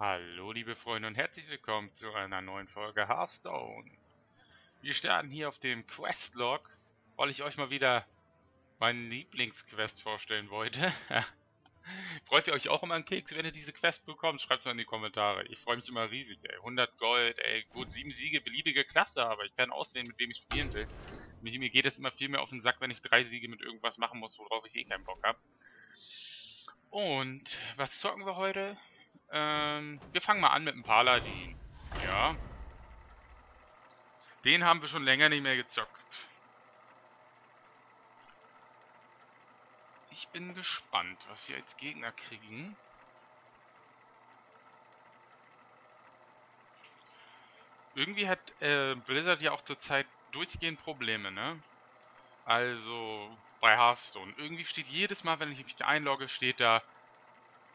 Hallo liebe Freunde und herzlich willkommen zu einer neuen Folge Hearthstone. Wir starten hier auf dem Questlog, weil ich euch mal wieder meinen Lieblingsquest vorstellen wollte. Freut ihr euch auch immer einen Keks, wenn ihr diese Quest bekommt? Schreibt es mal in die Kommentare. Ich freue mich immer riesig, ey. 100 Gold, ey. Gut, 7 Siege, beliebige Klasse, aber ich kann auswählen, mit wem ich spielen will. Mir geht es immer viel mehr auf den Sack, wenn ich drei Siege mit irgendwas machen muss, worauf ich eh keinen Bock habe. Und was zocken wir heute? Ähm, wir fangen mal an mit dem Paladin. Ja. Den haben wir schon länger nicht mehr gezockt. Ich bin gespannt, was wir als Gegner kriegen. Irgendwie hat äh, Blizzard ja auch zurzeit durchgehend Probleme, ne? Also bei Hearthstone. Irgendwie steht jedes Mal, wenn ich mich einlogge, steht da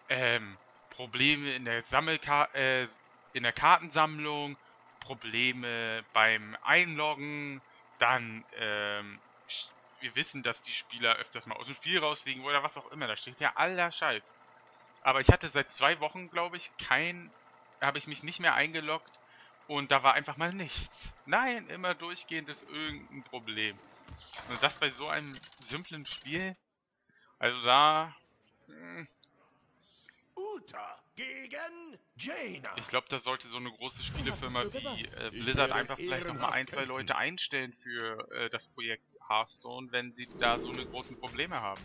ähm, Probleme in der Sammelka äh, in der Kartensammlung, Probleme beim Einloggen, dann ähm, wir wissen, dass die Spieler öfters mal aus dem Spiel rausfliegen oder was auch immer. Da steht ja aller Scheiß. Aber ich hatte seit zwei Wochen, glaube ich, kein, habe ich mich nicht mehr eingeloggt und da war einfach mal nichts. Nein, immer durchgehend ist irgendein Problem. Und das bei so einem simplen Spiel. Also da. Mh, Uta gegen Jaina. Ich glaube, da sollte so eine große Spielefirma wie äh, Blizzard einfach vielleicht noch mal ein, zwei Leute einstellen für äh, das Projekt Hearthstone, wenn sie da so eine großen Probleme haben.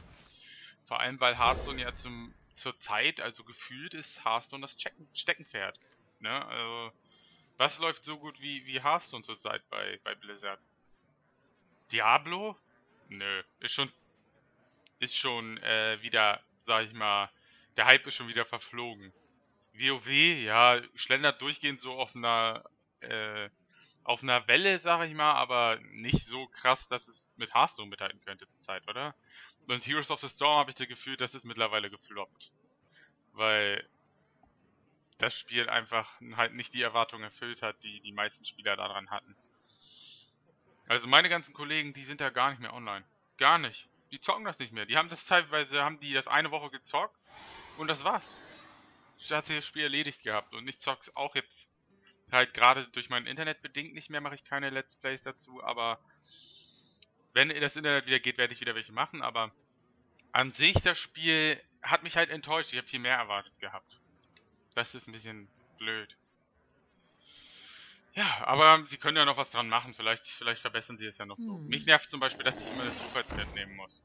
Vor allem, weil Hearthstone ja zum, zur Zeit, also gefühlt ist Hearthstone das Checken, Steckenpferd. Ne? Also, was läuft so gut wie, wie Hearthstone zurzeit bei, bei Blizzard? Diablo? Nö, ist schon ist schon äh, wieder, sag ich mal, der Hype ist schon wieder verflogen. WoW, ja, schlendert durchgehend so auf einer, äh, auf einer Welle, sag ich mal, aber nicht so krass, dass es mit Hearthstone mithalten könnte zur Zeit, oder? Und Heroes of the Storm habe ich das Gefühl, das ist mittlerweile gefloppt. Weil das Spiel einfach halt nicht die Erwartungen erfüllt hat, die die meisten Spieler daran hatten. Also meine ganzen Kollegen, die sind da gar nicht mehr online. Gar nicht. Die zocken das nicht mehr. Die haben das teilweise, haben die das eine Woche gezockt und das war's. Ich hatte das Spiel erledigt gehabt und ich zock's auch jetzt halt gerade durch mein Internet bedingt nicht mehr, mache ich keine Let's Plays dazu, aber wenn das Internet wieder geht, werde ich wieder welche machen, aber an sich das Spiel hat mich halt enttäuscht. Ich habe viel mehr erwartet gehabt. Das ist ein bisschen blöd. Ja, aber sie können ja noch was dran machen. Vielleicht, vielleicht verbessern sie es ja noch so. Hm. Mich nervt zum Beispiel, dass ich immer das Zufallswert nehmen muss.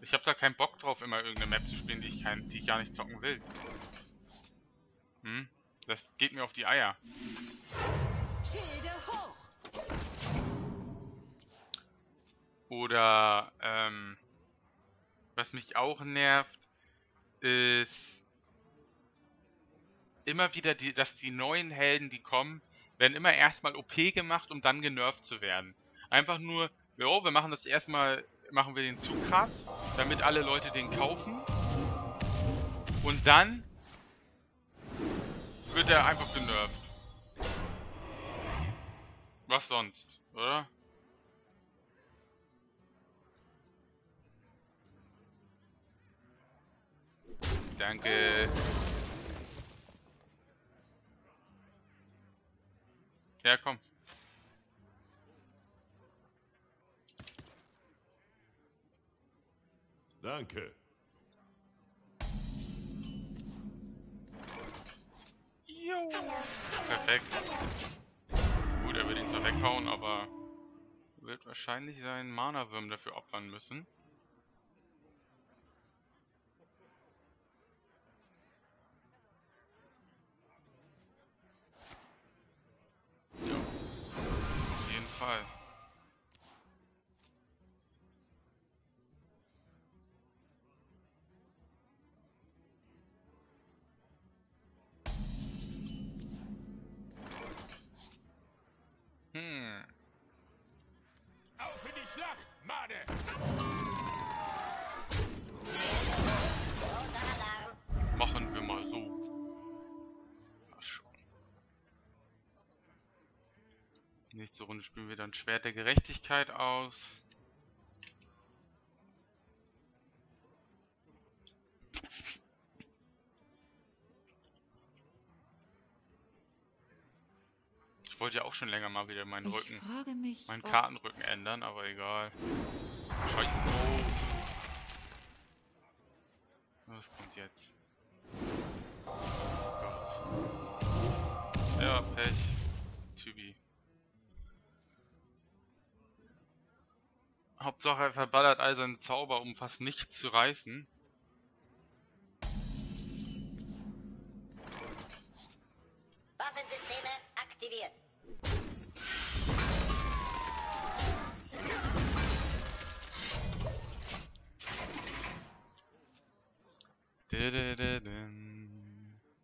Ich habe da keinen Bock drauf, immer irgendeine Map zu spielen, die ich, kein, die ich gar nicht zocken will. Hm? Das geht mir auf die Eier. Oder, ähm, was mich auch nervt, ist immer wieder, die, dass die neuen Helden, die kommen, werden immer erstmal OP gemacht, um dann genervt zu werden. Einfach nur, jo, wir machen das erstmal machen wir den Zug krass, damit alle Leute den kaufen. Und dann wird er einfach genervt. Was sonst, oder? Danke. Ja, komm. Danke. Jo. Perfekt. Gut, er wird ihn zwar weghauen, aber wird wahrscheinlich seinen Mana-Würm dafür opfern müssen. Nächste Runde spielen wir dann Schwert der Gerechtigkeit aus. Ich wollte ja auch schon länger mal wieder meinen ich Rücken, mich, meinen Kartenrücken ändern, aber egal. Scheiße. Hauptsache er verballert all seinen Zauber, um fast nichts zu reißen. Waffensysteme aktiviert.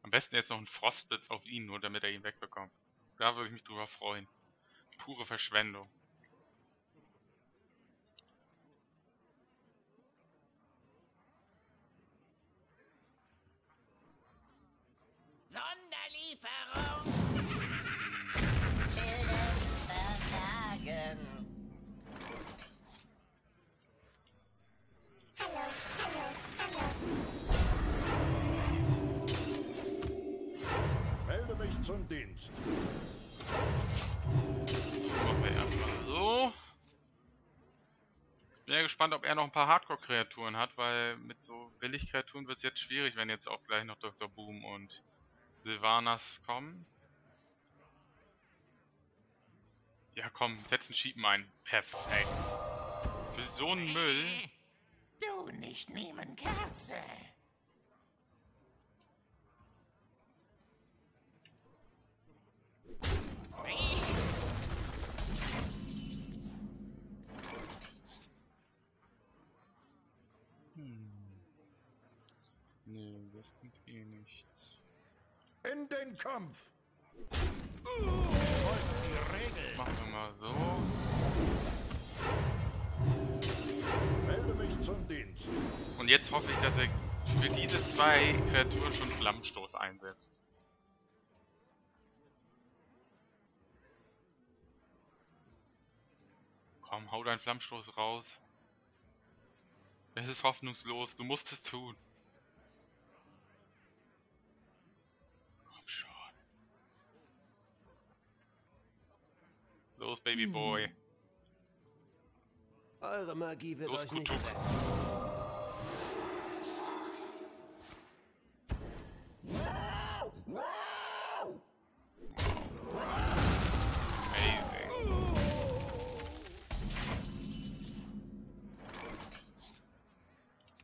Am besten jetzt noch ein Frostblitz auf ihn, nur damit er ihn wegbekommt. Da würde ich mich drüber freuen. Pure Verschwendung. Schilde versagen. Melde mich zum Dienst. Machen wir erstmal so. Bin ja gespannt, ob er noch ein paar Hardcore-Kreaturen hat, weil mit so Billig-Kreaturen wird es jetzt schwierig, wenn jetzt auch gleich noch Dr. Boom und Sylvanas kommen. Ja komm, setzen Schieben ein. Perfekt. Für so einen Müll. Du nicht nehmen, Kerze. Nee, das bringt eh nichts. In den Kampf. Machen wir mal so. Melde mich zum Dienst. Und jetzt hoffe ich, dass er für diese zwei Kreaturen schon Flammenstoß einsetzt. Komm, hau deinen Flammstoß raus. Es ist hoffnungslos, du musst es tun. Baby Boy. Eure Magie wird Los, euch nicht retten.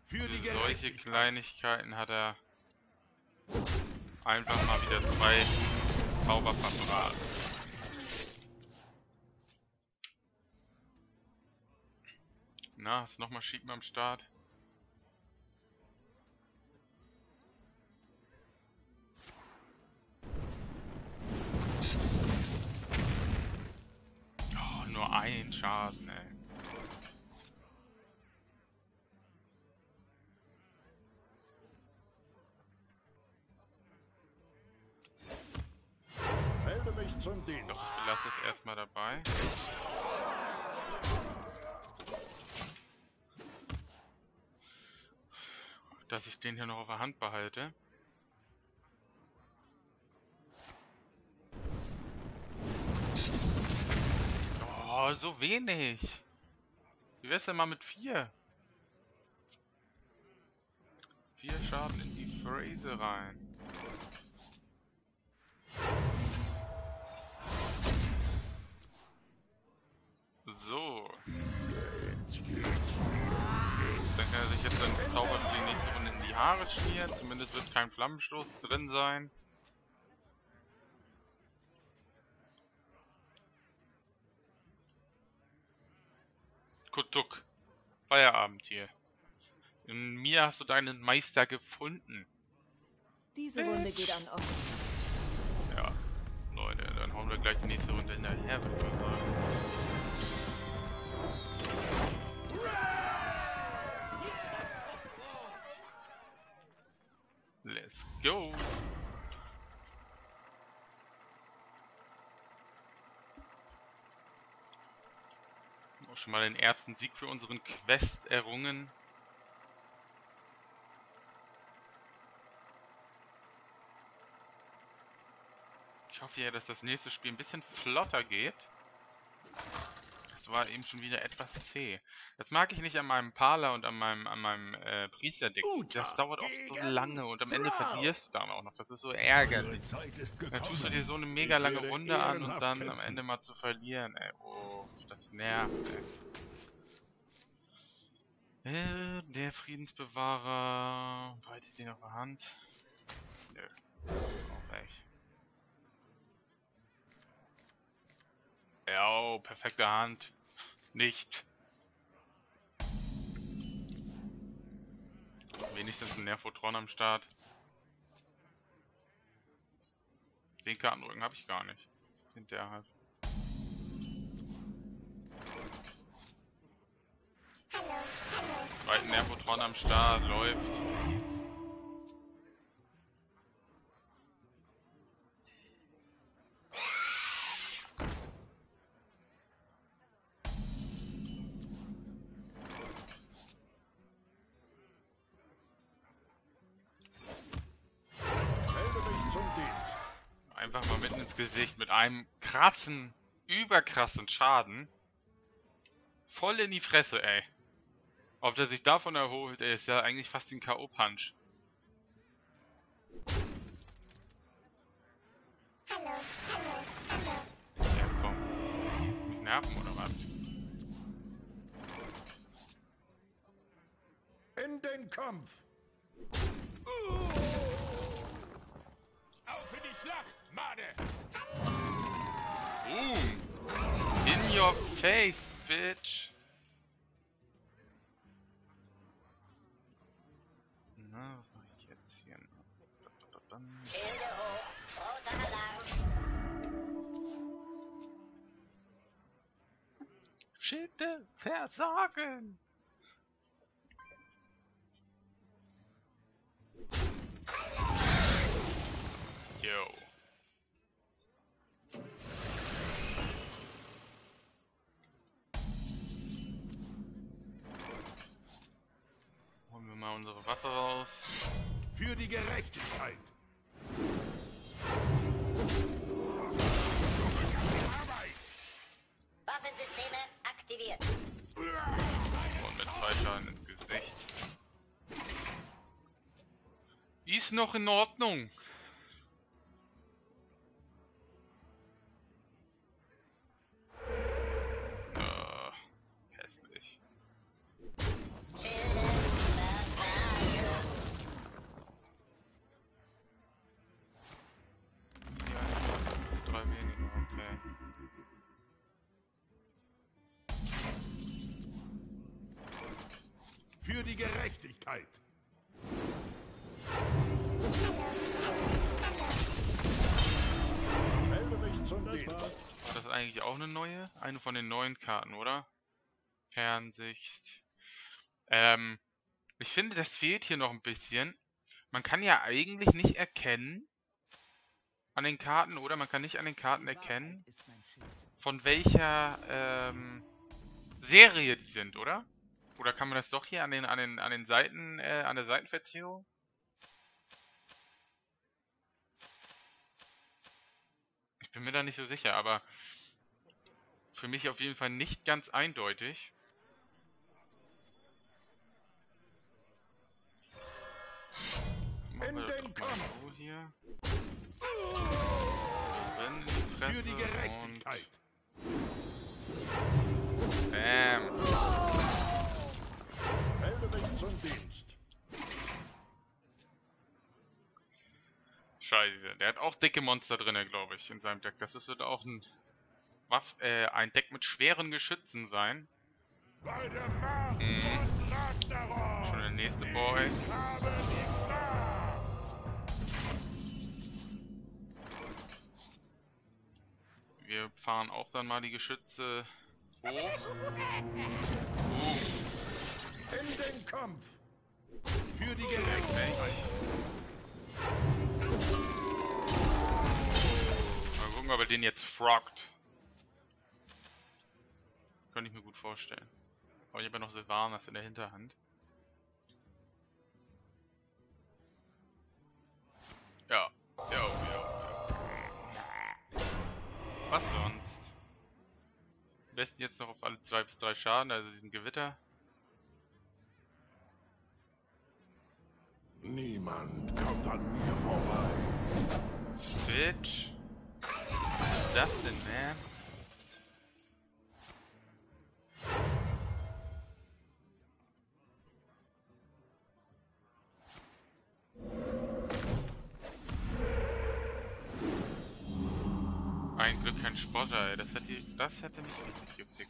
Für solche. Kleinigkeiten hat er einfach mal wieder zwei Zauber verbraten. Na, hast nochmal Schieben am Start? Hand behalte. Oh, so wenig. Wie wär's denn mal mit vier? Vier Schaden in die Phrase rein. So. Dann kann er sich jetzt seinen Zauber für die nächste Runde in die Haare schmieren. Zumindest wird kein Flammenstoß drin sein. Kutuk. Feierabend hier. In mir hast du deinen Meister gefunden. Diese Runde geht an euch. Ja, Leute, dann hauen wir gleich die nächste Runde hinterher, würde ich mal sagen. Schon mal den ersten Sieg für unseren Quest errungen. Ich hoffe ja, dass das nächste Spiel ein bisschen flotter geht. Das war eben schon wieder etwas zäh. Das mag ich nicht an meinem Parler und an meinem, an meinem äh, Priester-Deck. Das dauert oft so lange und am Ende verlierst du dann auch noch. Das ist so ärgerlich. Dann tust du dir so eine mega lange Runde an und dann am. Ende mal zu verlieren, ey. Oh, das. Äh, der Friedensbewahrer. Behalte ich den auf der Hand? Nö. Auch echt. Ja, oh, perfekte Hand. Nicht. Wenigstens ein Nervotron am Start. Den Kartenrücken habe ich gar nicht. Der halt. Zweiten Nervotron am Start, läuft. Einfach mal mitten ins Gesicht mit einem krassen, überkrassen Schaden. Voll in die Fresse, ey. Ob der sich davon erholt, ey, ist ja eigentlich fast ein K.O.-Punch. Ja, komm. Mit Nerven oder was? In den Kampf. Auf in die Schlacht, Made! Boom! In your face, bitch! Na, was mach ich jetzt hier noch? Schilde hoch. Roter Alarm. Schilde versorgen! Yo. Holen wir mal unsere Waffe raus. Für die Gerechtigkeit. Aktiviert. Und mit zwei Schaden ins Gesicht. Ist noch in Ordnung. Für die Gerechtigkeit. War das eigentlich auch eine neue? Eine von den neuen Karten, oder? Fernsicht. Ähm, ich finde, das fehlt hier noch ein bisschen. Man kann ja eigentlich nicht erkennen an den Karten, oder? Man kann nicht an den Karten erkennen, Ist von welcher ähm, Serie die sind, oder? Oder kann man das doch hier an den an den an den Seiten äh, an der Seitenverzierung? Ich bin mir da nicht so sicher, aber für mich auf jeden Fall nicht ganz eindeutig. In den Kampf. so hier. In die Fresse Für die und Gerechtigkeit. Bam. Melde mich zum Dienst. Scheiße, der hat auch dicke Monster drinne, glaube ich, in seinem Deck. Das ist- wird auch ein Waff, äh, ein Deck mit schweren Geschützen sein. Ragnarok! Schon der nächste Boy. Wir fahren auch dann mal die Geschütze hoch. In den Kampf. Für die Okay. Gerechtigkeit. Gucken, ob er den jetzt froggt. Könnte ich mir gut vorstellen. Aber ich habe ja noch Sylvanas in der Hinterhand. Ja. Ja, ja, ja. Was sonst? Am besten jetzt noch auf alle 2 bis 3 Schaden, also diesen Gewitter. Niemand kommt an mir vorbei. Bitch. Ist man? Ein Glück kein Spotter, ey. Das hätte, das hätte mich richtig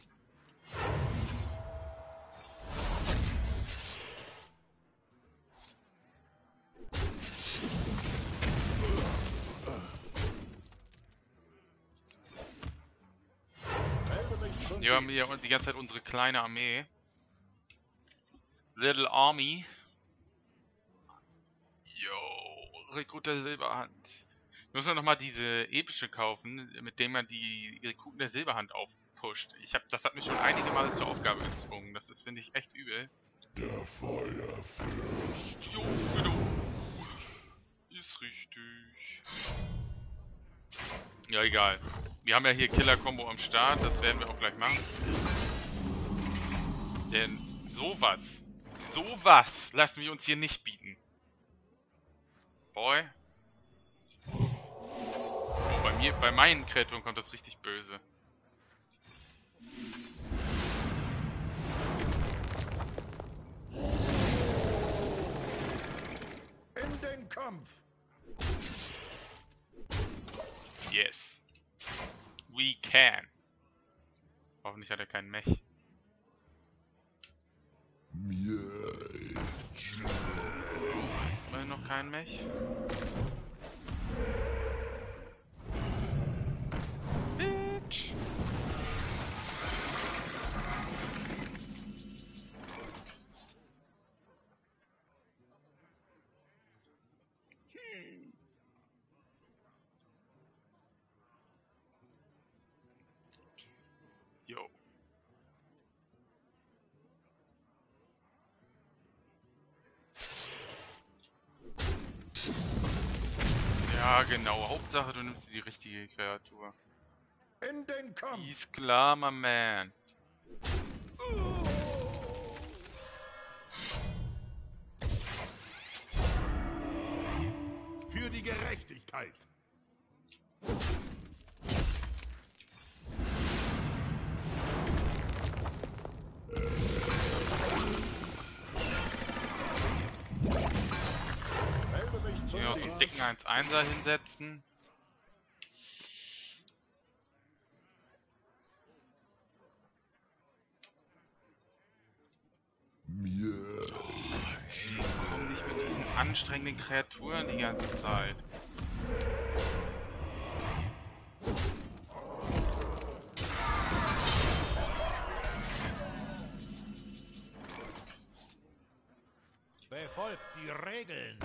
gefickt. Wir haben hier die ganze Zeit unsere kleine Armee. Little Army. Yo, Rekruten Silberhand. Wir müssen nochmal diese epische kaufen, mit dem man die Rekruten der Silberhand aufpusht. Ich hab, das hat mich schon einige Male zur Aufgabe gezwungen. Das ist, finde ich, echt übel. Der Feuerfürst. Jo, genau. Ist richtig. Ja, egal. Wir haben ja hier Killer-Kombo am Start, das werden wir auch gleich machen. Denn sowas, sowas lassen wir uns hier nicht bieten. Boy. Oh, bei mir, bei meinen Kreaturen kommt das richtig böse. In den Kampf. Yes. We can. Hoffentlich hat er keinen Mech. Mir ist. Immerhin noch keinen Mech. Bitch. Hm. Jo. Ja, genau. Hauptsache, du nimmst die richtige Kreatur. In den Kampf. Ist klar, my man. Für die Gerechtigkeit. Noch so einen dicken 1-1er hinsetzen. mir. Komm nicht mit diesen anstrengenden Kreaturen die ganze Zeit. Befolgt die Regeln.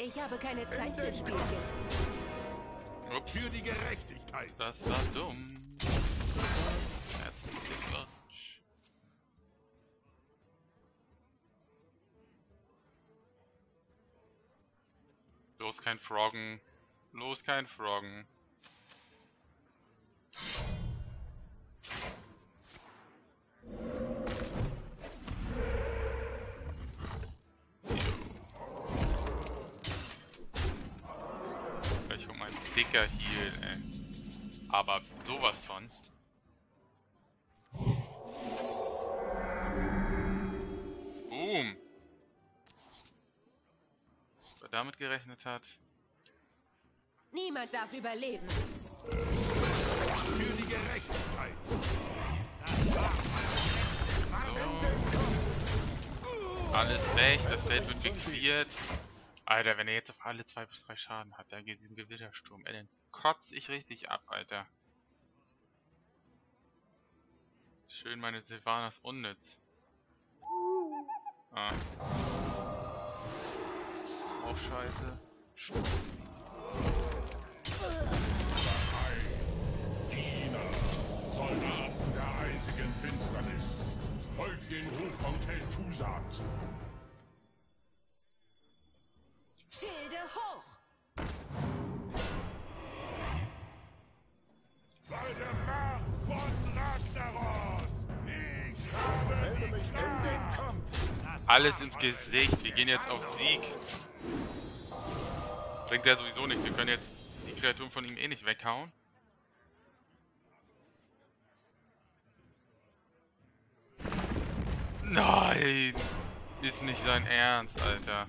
Ich habe keine Zeit für Spielchen. Ups, Für die Gerechtigkeit. das war dumm. Herzlichen Glückwunsch. Los, kein Froggen. Los, kein Froggen. Dicker Heal, ey. Aber sowas von. Boom. Wer damit gerechnet hat. Niemand darf überleben. Für die Gerechtigkeit. So. Alles weg, das Feld wird geklärt. Alter, wenn er jetzt auf alle 2 bis 3 Schaden hat, dann geht diesen Gewittersturm. Ey, dann kotz ich richtig ab, Alter. Schön meine Silvanas unnütz. Ah. Auch scheiße. Diener, Soldaten der eisigen Finsternis. Folgt den Ruf von Kel'Thuzad. Schilde hoch! Bei der Macht von Ragnaros! Ich habe die mich in den Kampf! Alles ins Gesicht, wir gehen jetzt auf Sieg. Bringt ja sowieso nichts, wir können jetzt die Kreaturen von ihm eh nicht weghauen. Nein! Ist nicht sein Ernst, Alter.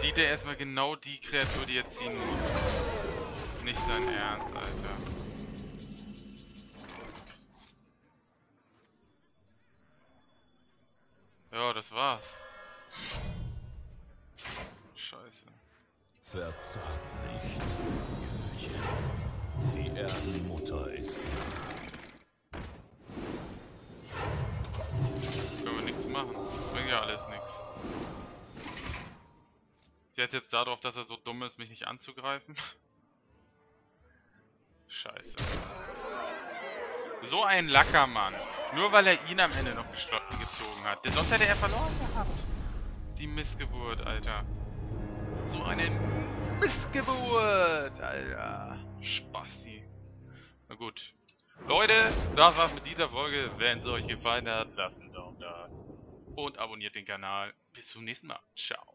Zieht er erstmal genau die Kreatur, die er ziehen muss. Nicht sein Ernst, Alter. Ja, das war's. Scheiße. Verzagt nicht, Jüngchen. Die Erdenmutter Jetzt jetzt darauf, dass er so dumm ist, mich nicht anzugreifen. Scheiße. So ein Lackermann. Nur weil er ihn am Ende noch gezogen hat. Denn sonst hätte er verloren gehabt. Die Missgeburt, Alter. So eine Missgeburt, Alter. Spasti. Na gut. Leute, das war's mit dieser Folge. Wenn es euch gefallen hat, lasst einen Daumen da. Und abonniert den Kanal. Bis zum nächsten Mal. Ciao.